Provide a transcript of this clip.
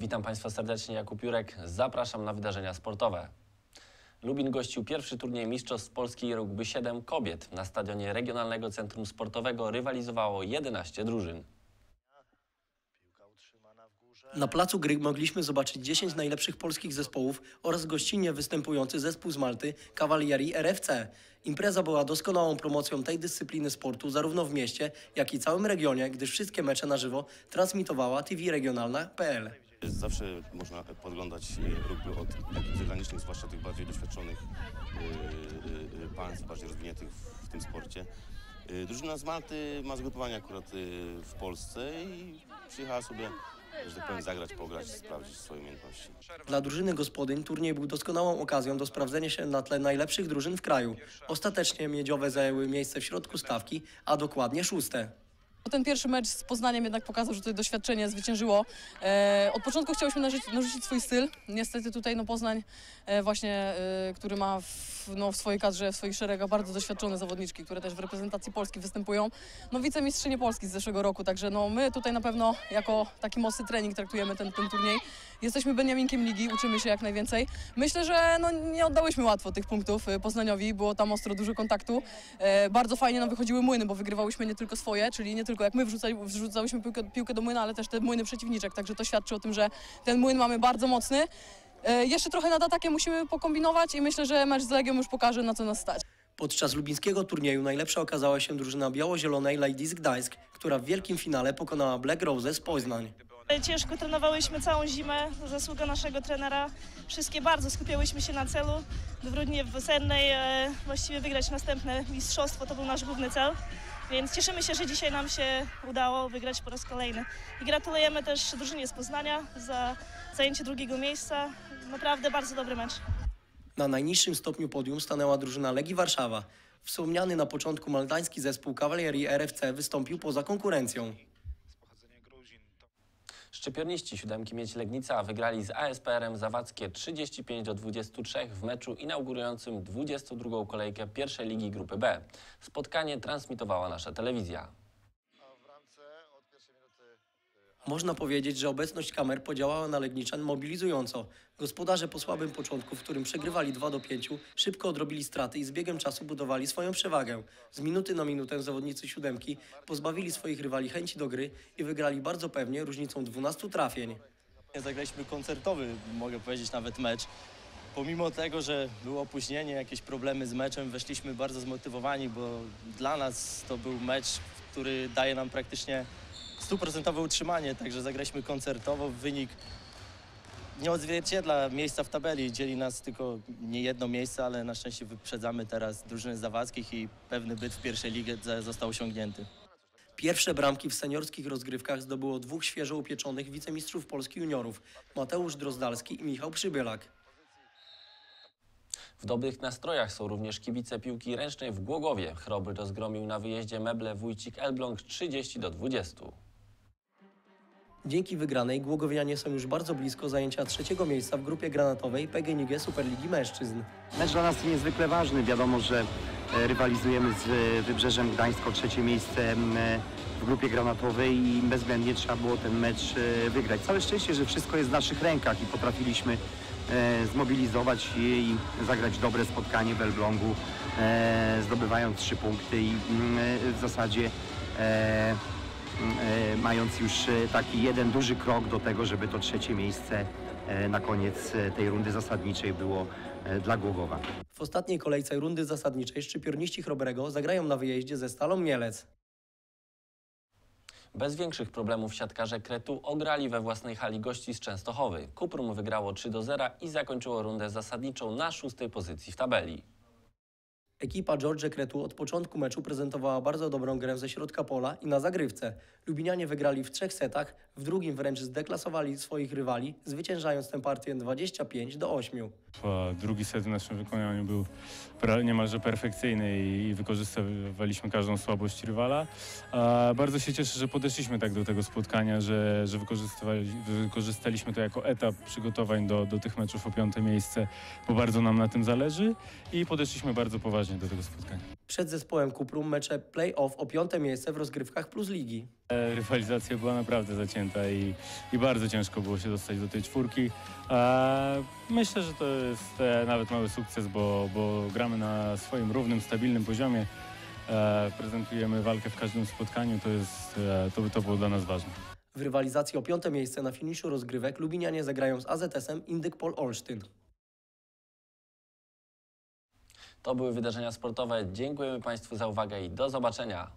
Witam Państwa serdecznie, Jakub Jurek. Zapraszam na wydarzenia sportowe. Lubin gościł pierwszy turniej Mistrzostw Polski Rugby 7 kobiet. Na stadionie Regionalnego Centrum Sportowego rywalizowało 11 drużyn. Na placu gry mogliśmy zobaczyć 10 najlepszych polskich zespołów oraz gościnnie występujący zespół z Malty Cavalieri RFC. Impreza była doskonałą promocją tej dyscypliny sportu zarówno w mieście, jak i całym regionie, gdyż wszystkie mecze na żywo transmitowała TV Regionalna.pl. Zawsze można podglądać e, rugby od takich zagranicznych, zwłaszcza tych bardziej doświadczonych e, e, państw, bardziej rozwiniętych w, tym sporcie. Drużyna z Malty ma zgrupowanie akurat w Polsce i przyjechała sobie, że tak powiem, zagrać, pograć, sprawdzić swoje umiejętności. Dla drużyny gospodyń turniej był doskonałą okazją do sprawdzenia się na tle najlepszych drużyn w kraju. Ostatecznie miedziowe zajęły miejsce w środku stawki, a dokładnie szóste. Ten pierwszy mecz z Poznaniem jednak pokazał, że to doświadczenie zwyciężyło. E, od początku chciałyśmy narzucić, narzucić swój styl. Niestety tutaj no, Poznań e, właśnie, e, który ma w, no, w swojej kadrze, w swoich szeregach bardzo doświadczone zawodniczki, które też w reprezentacji Polski występują. No wicemistrzynie Polski z zeszłego roku, także no, my tutaj na pewno jako taki mocny trening traktujemy ten, ten turniej. Jesteśmy Beniaminkiem Ligi, uczymy się jak najwięcej. Myślę, że no, nie oddałyśmy łatwo tych punktów e, Poznaniowi, było tam ostro dużo kontaktu. E, bardzo fajnie nam wychodziły młyny, bo wygrywałyśmy nie tylko swoje, czyli nie tylko jak my wrzucali, wrzucałyśmy piłkę, piłkę do młyna, ale też te młyny przeciwniczek, także to świadczy o tym, że ten młyn mamy bardzo mocny. E, jeszcze trochę nad atakiem musimy pokombinować i myślę, że mecz z Legią już pokaże, na co nas stać. Podczas lubińskiego turnieju najlepsza okazała się drużyna biało-zielonej Ladies Gdańsk, która w wielkim finale pokonała Black Roses Poznań. Ciężko trenowałyśmy całą zimę, zasługa naszego trenera. Wszystkie bardzo skupiałyśmy się na celu. W Rudnie Wiosennej e, właściwie wygrać następne mistrzostwo to był nasz główny cel. Więc cieszymy się, że dzisiaj nam się udało wygrać po raz kolejny. I gratulujemy też drużynie z Poznania za zajęcie drugiego miejsca. Naprawdę bardzo dobry mecz. Na najniższym stopniu podium stanęła drużyna Legii Warszawa. Wspomniany na początku maltański zespół Cavalieri RFC wystąpił poza konkurencją. Szczypiorniści siódemki Miedź Legnica wygrali z ASPR-em Zawadzkie 35 do 23 w meczu inaugurującym 22 kolejkę pierwszej ligi grupy B. Spotkanie transmitowała nasza telewizja. Można powiedzieć, że obecność kamer podziałała na Legniczan mobilizująco. Gospodarze po słabym początku, w którym przegrywali 2 do 5, szybko odrobili straty i z biegiem czasu budowali swoją przewagę. Z minuty na minutę zawodnicy siódemki pozbawili swoich rywali chęci do gry i wygrali bardzo pewnie różnicą 12 trafień. Zagraliśmy koncertowy, mogę powiedzieć, nawet mecz. Pomimo tego, że było opóźnienie, jakieś problemy z meczem, weszliśmy bardzo zmotywowani, bo dla nas to był mecz, który daje nam praktycznie stuprocentowe utrzymanie, także zagraliśmy koncertowo. Wynik nie odzwierciedla miejsca w tabeli, dzieli nas tylko nie jedno miejsce, ale na szczęście wyprzedzamy teraz drużyny zawadzkich i pewny byt w pierwszej lidze został osiągnięty. Pierwsze bramki w seniorskich rozgrywkach zdobyło dwóch świeżo upieczonych wicemistrzów Polski juniorów, Mateusz Drozdalski i Michał Przybylak. W dobrych nastrojach są również kibice piłki ręcznej w Głogowie. Chrobry rozgromił na wyjeździe meble Wójcik Elbląg 30 do 20. Dzięki wygranej Głogowianie są już bardzo blisko zajęcia trzeciego miejsca w grupie granatowej PGNiG Superligi Mężczyzn. Mecz dla nas niezwykle ważny. Wiadomo, że e, rywalizujemy z e, Wybrzeżem Gdańsk o trzecie miejsce e, w grupie granatowej i bezwzględnie trzeba było ten mecz wygrać. Całe szczęście, że wszystko jest w naszych rękach i potrafiliśmy zmobilizować się i zagrać dobre spotkanie w Elblągu, zdobywając trzy punkty i w zasadzie mając już e, taki jeden duży krok do tego, żeby to trzecie miejsce e, na koniec e, tej rundy zasadniczej było e, dla Głogowa. W ostatniej kolejce rundy zasadniczej szczypiorniści Chrobrego zagrają na wyjeździe ze Stalą Mielec. Bez większych problemów siatkarze Kretu ograli we własnej hali gości z Częstochowy. Kuprum wygrało 3 do 0 i zakończyło rundę zasadniczą na szóstej pozycji w tabeli. Ekipa George Kretu od początku meczu prezentowała bardzo dobrą grę ze środka pola i na zagrywce. Lubinianie wygrali w trzech setach, w drugim wręcz zdeklasowali swoich rywali, zwyciężając tę partię 25 do 8. A Drugi set w naszym wykonaniu był niemalże perfekcyjny i wykorzystywaliśmy każdą słabość rywala. Bardzo się cieszę, że podeszliśmy tak do tego spotkania, że, że wykorzystaliśmy to jako etap przygotowań do, do tych meczów o piąte miejsce, bo bardzo nam na tym zależy i podeszliśmy bardzo poważnie do tego spotkania. Przed zespołem Kuprum mecze play-off o piąte miejsce w rozgrywkach plus ligi. E, Rywalizacja była naprawdę zacięta i, i bardzo ciężko było się dostać do tej czwórki. E, Myślę, że to jest e, nawet mały sukces, bo, bo gramy na swoim równym, stabilnym poziomie. Prezentujemy walkę w każdym spotkaniu, to, jest, to, to było dla nas ważne. W rywalizacji o piąte miejsce na finiszu rozgrywek Lubinianie zagrają z AZS-em Indykpol Olsztyn. To były wydarzenia sportowe. Dziękujemy Państwu za uwagę i do zobaczenia.